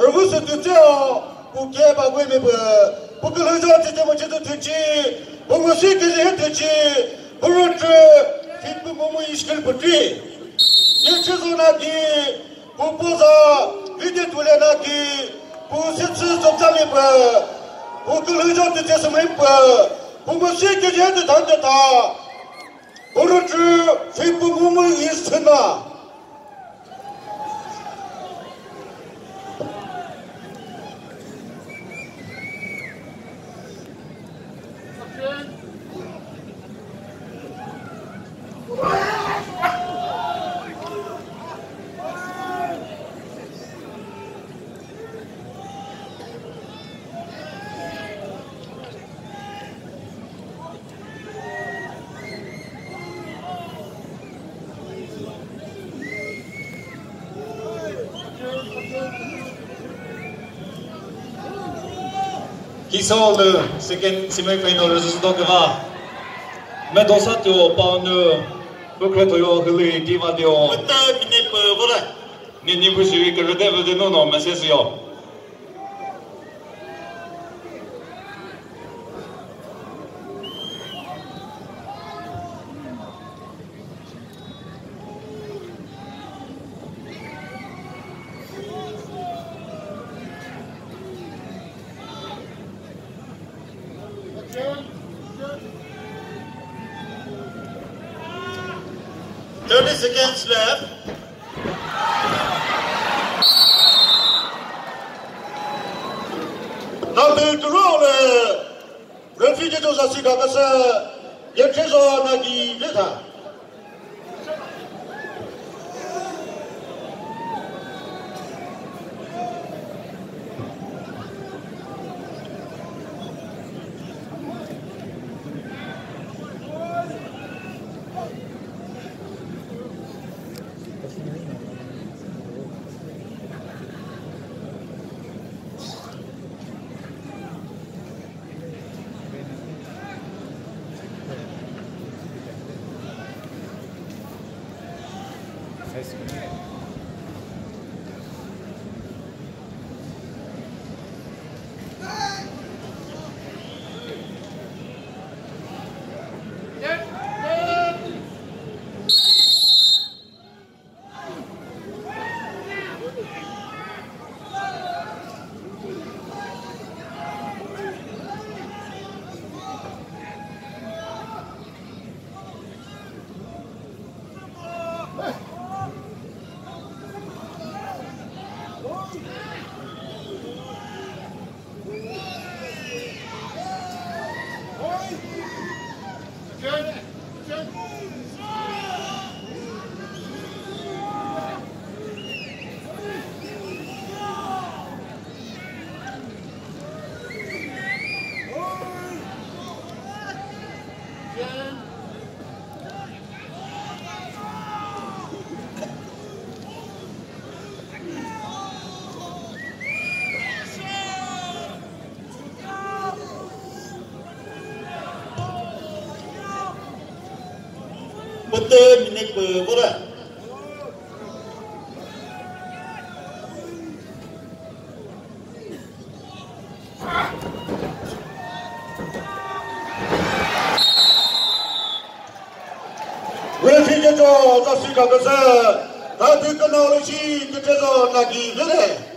여기서 듣죠. 국제 바구에 뭐 북을 의존 지점 문제도 듣지. 뭔가 시키지 듣지. 그렇죠. 진부 몸의 이식을 붙지. 예체소나기 공부사 위대 돌려나기 부세츠 접점이 뭐 북을 의존 지점 뭐 뭔가 시키지 해도 단다. 그렇죠. 진부 몸의 이식나 qui sort le second semi-final resultatına ve dosatyo panu bukvetoyo hili divadio. Hatta bir ne pıvıra. Ne ne bu şey ki rüdev de no no mesesi yok. 30 seconds left. 남들 들어오네. 런치 제조사 씨가 가서 역해소 나기 위해서 É isso. Våra. Refugee to the Sika kasa. Ta tu kana lo chi ke te zo nagi lele.